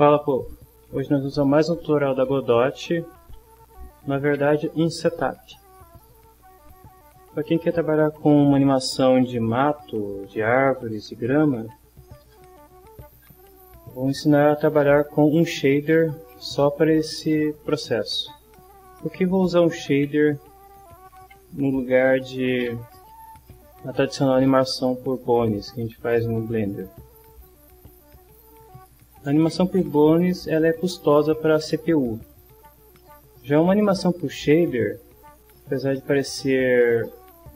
Fala povo, hoje nós usamos mais um tutorial da Godot, na verdade em setup. Para quem quer trabalhar com uma animação de mato, de árvores e grama, vou ensinar a trabalhar com um shader só para esse processo. Por que vou usar um shader no lugar de a tradicional animação por bones que a gente faz no Blender? A animação por bones ela é custosa para a CPU. Já uma animação por shader, apesar de parecer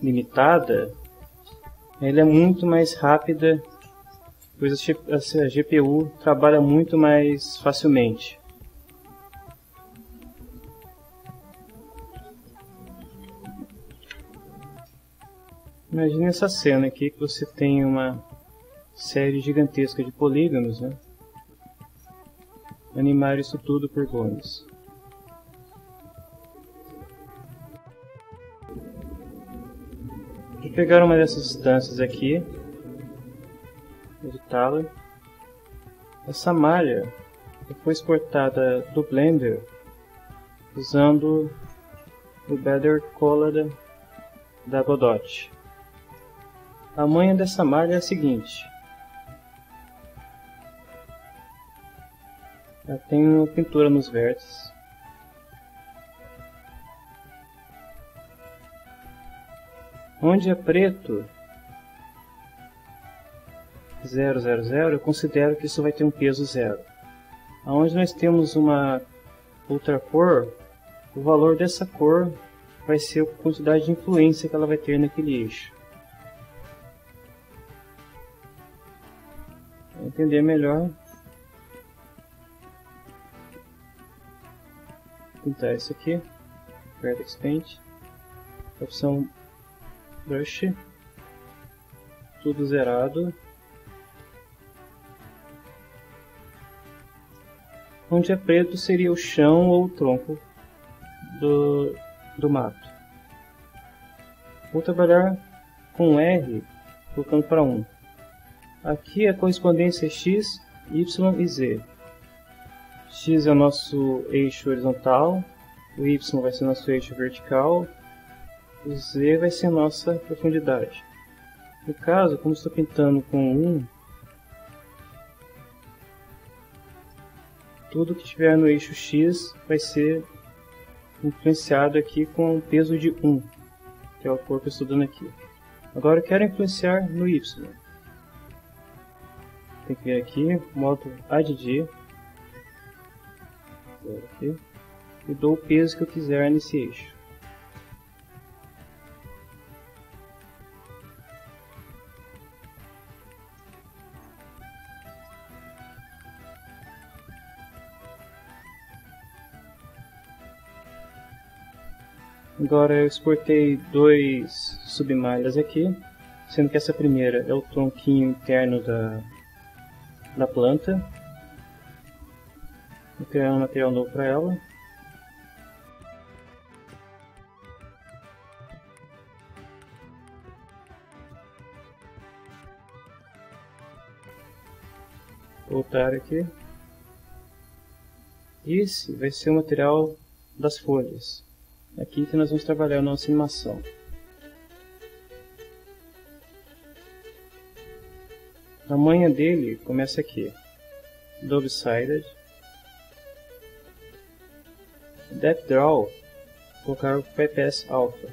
limitada, ela é muito mais rápida, pois a GPU trabalha muito mais facilmente. Imagine essa cena aqui que você tem uma série gigantesca de polígonos, né? Animar isso tudo por Gomes. Vou pegar uma dessas instâncias aqui, editá-la. Essa malha foi exportada do Blender usando o Better Color da Godot. A manha dessa malha é a seguinte. Eu tenho pintura nos vértices. Onde é preto 000, eu considero que isso vai ter um peso zero. Onde nós temos uma outra cor, o valor dessa cor vai ser a quantidade de influência que ela vai ter naquele eixo. Entender melhor, pintar isso aqui, Vertex Paint, opção Brush, tudo zerado. Onde é preto seria o chão ou o tronco do, do mato. Vou trabalhar com R, colocando para 1. Aqui é a correspondência x, y e z. X é o nosso eixo horizontal, o Y vai ser o nosso eixo vertical, o Z vai ser a nossa profundidade. No caso, como estou pintando com 1, tudo que tiver no eixo X vai ser influenciado aqui com o peso de 1, que é o corpo que eu estou dando aqui. Agora eu quero influenciar no Y. Tem que vir aqui, modo add e dou o peso que eu quiser nesse eixo. Agora eu exportei dois submalhas aqui, sendo que essa primeira é o tronquinho interno da, da planta criar um material novo para ela. Voltar aqui. Esse vai ser o material das folhas. Aqui que nós vamos trabalhar a nossa animação. A manha dele começa aqui. Double-sided. Depth Draw, colocar o PPS Alpha.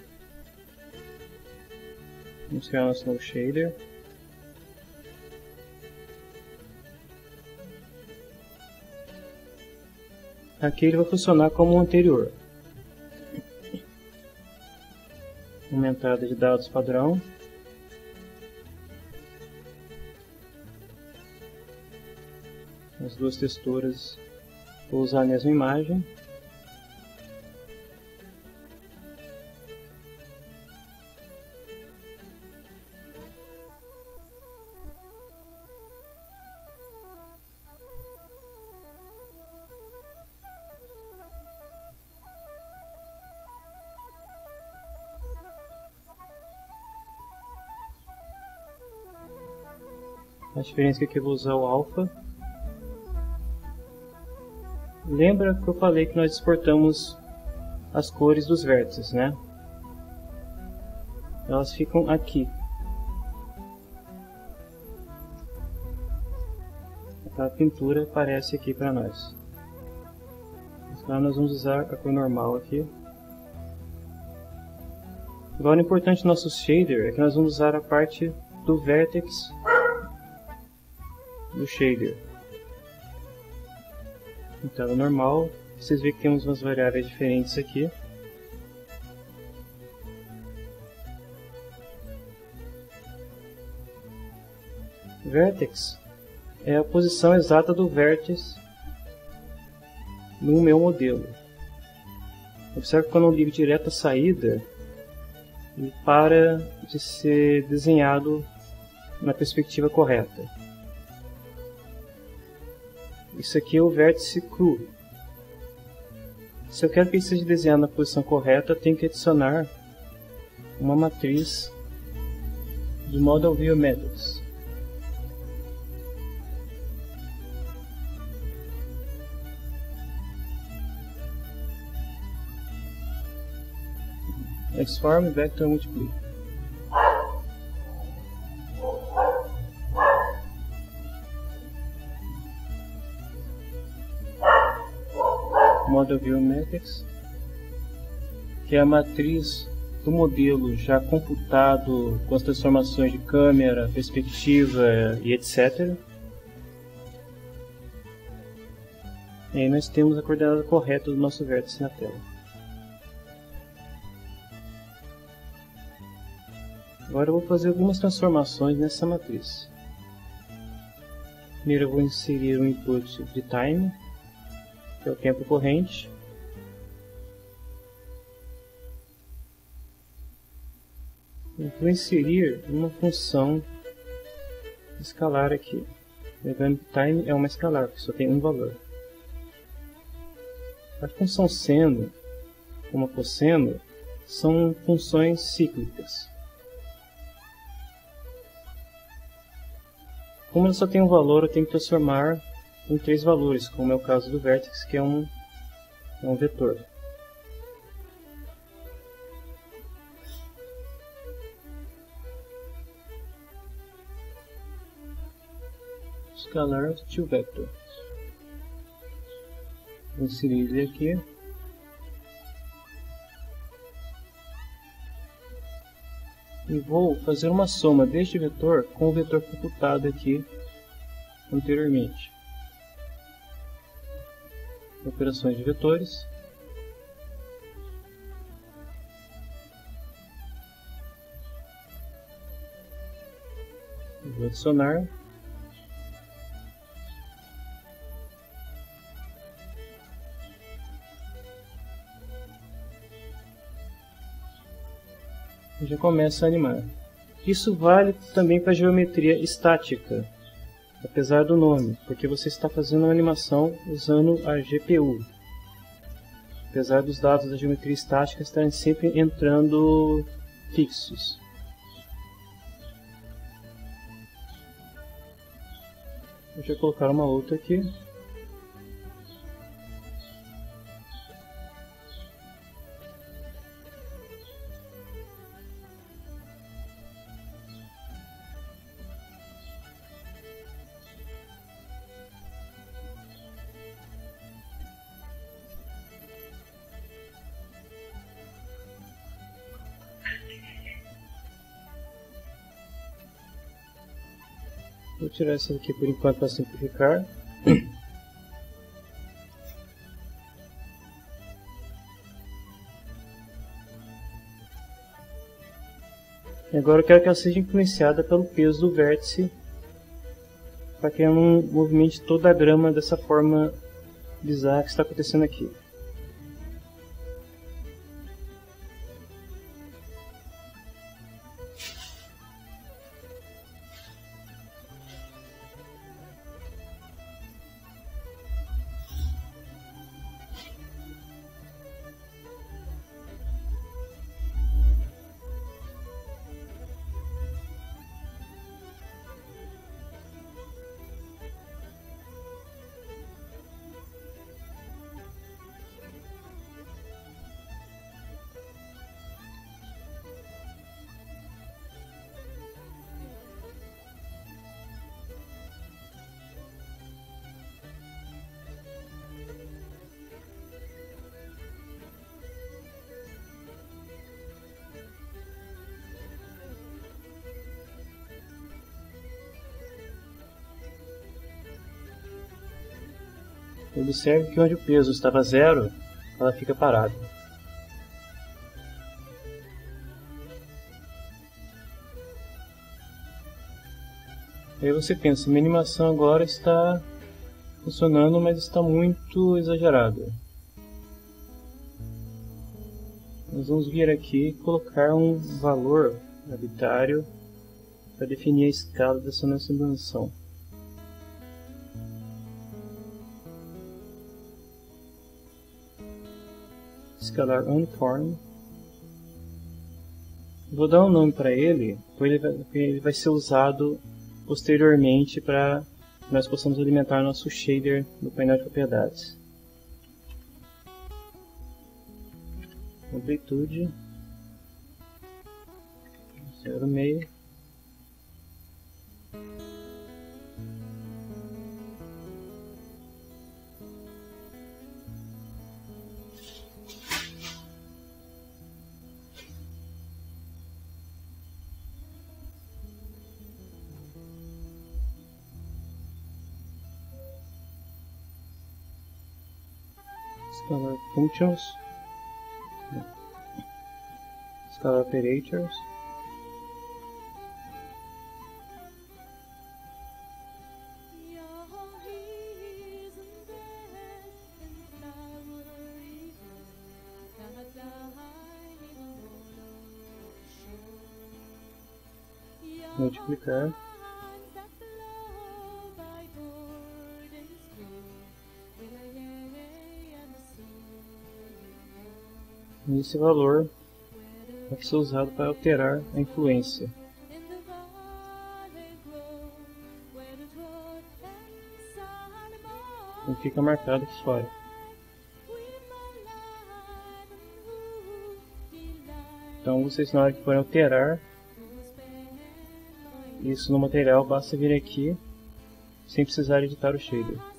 Vamos criar nosso novo shader. Aqui ele vai funcionar como o anterior. Uma entrada de dados padrão. As duas texturas vou usar a mesma imagem. A diferença é que eu vou usar o alpha. Lembra que eu falei que nós exportamos as cores dos vértices, né? Elas ficam aqui. Aquela pintura aparece aqui para nós. Então nós vamos usar a cor normal aqui. Agora o importante do nosso shader é que nós vamos usar a parte do vertex do shader. Então é normal, vocês veem que temos umas variáveis diferentes aqui. Vertex é a posição exata do vértice no meu modelo. Observe que quando eu ligo direto a saída, ele para de ser desenhado na perspectiva correta. Isso aqui é o vértice cru. Se eu quero que ele seja desenhado na posição correta, eu tenho que adicionar uma matriz de Model View Methods. Transform Vector Multiply. Model View Metrics, que é a matriz do modelo já computado com as transformações de câmera, perspectiva e etc. E aí nós temos a coordenada correta do nosso vértice na tela. Agora eu vou fazer algumas transformações nessa matriz. Primeiro eu vou inserir um input de time, que é o tempo corrente. Eu vou inserir uma função escalar aqui. Que time é uma escalar, que só tem um valor. A função sendo, como a cosseno, são funções cíclicas. Como ele só tem um valor, eu tenho que transformar em três valores, como é o caso do vértice, que é um, é um vetor. Scalar to vector. Vou inserir ele aqui. e vou fazer uma soma deste vetor com o vetor computado aqui anteriormente. Operações de vetores. Vou adicionar já começa a animar. Isso vale também para geometria estática, apesar do nome, porque você está fazendo uma animação usando a GPU. Apesar dos dados da geometria estática estarem sempre entrando fixos. Deixa eu colocar uma outra aqui. Tirar essa aqui por enquanto para simplificar. E agora eu quero que ela seja influenciada pelo peso do vértice para que ela não movimente toda a grama dessa forma bizarra que está acontecendo aqui. Observe que onde o peso estava zero, ela fica parada. Aí você pensa, minha animação agora está funcionando, mas está muito exagerada. Nós vamos vir aqui e colocar um valor arbitrário para definir a escala dessa nossa dimensão. Escalar uniform. Vou dar um nome para ele, pois ele vai ser usado posteriormente para nós possamos alimentar nosso shader no painel de propriedades. Amplitude 0,5 scalar functions, scalar operators, multiplicar esse valor vai ser usado para alterar a influência. E fica marcado aqui fora. Então vocês na hora que forem alterar isso no material, basta vir aqui sem precisar editar o shader.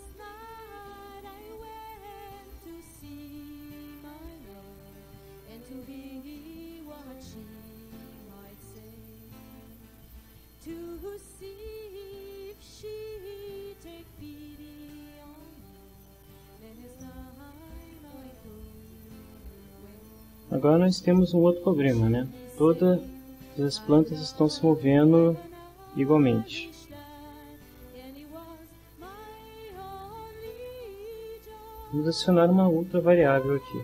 Agora nós temos um outro problema, né? Todas as plantas estão se movendo igualmente. Vamos adicionar uma outra variável aqui.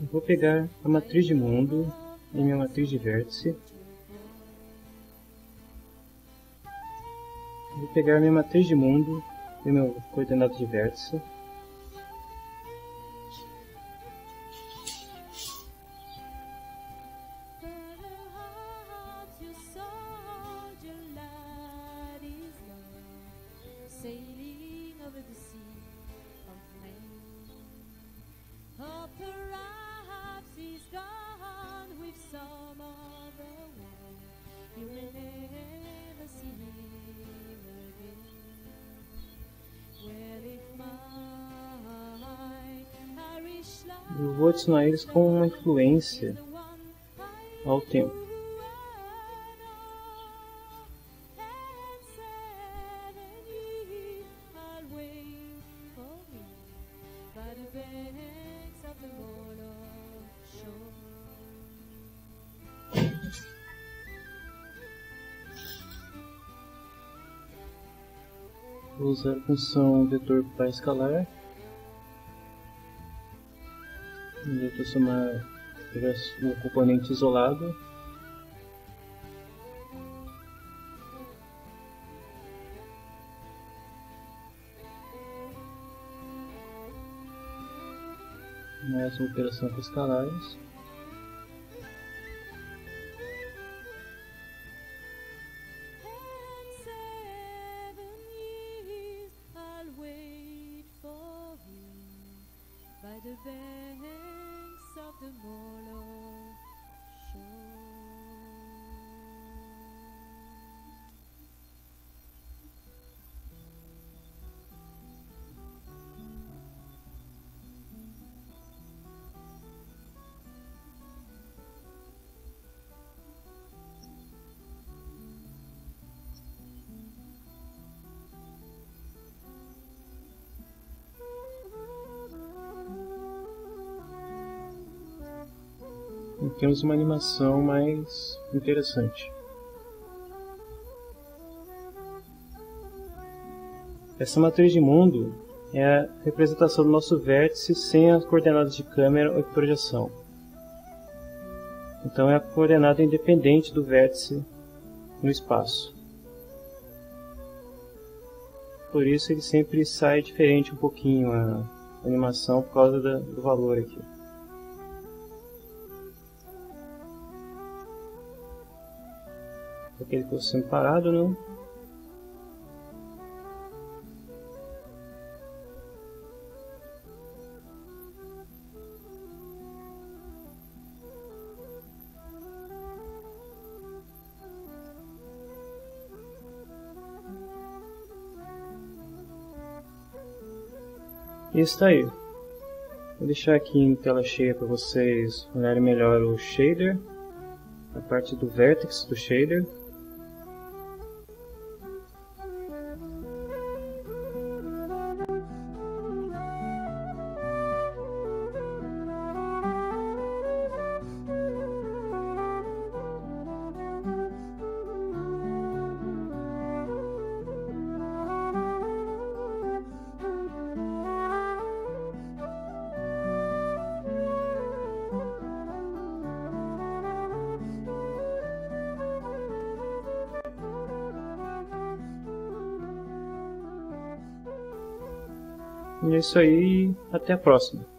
Eu vou pegar a matriz de mundo e minha matriz de vértice. Vou pegar minha matriz de mundo e meu coordenado de vértice. Eu vou adicionar eles com uma influência ao tempo. Vou usar a função vetor para escalar Vou transformar o componente isolado. Mais uma operação com escalares temos uma animação mais interessante. Essa matriz de mundo é a representação do nosso vértice sem as coordenadas de câmera ou de projeção. Então é a coordenada independente do vértice no espaço. Por isso ele sempre sai diferente um pouquinho a animação por causa da, do valor aqui. Aqui ele fosse sendo parado, né? Está aí. Vou deixar aqui em tela cheia para vocês olharem melhor o shader, a parte do vertex do shader. E é isso aí, até a próxima.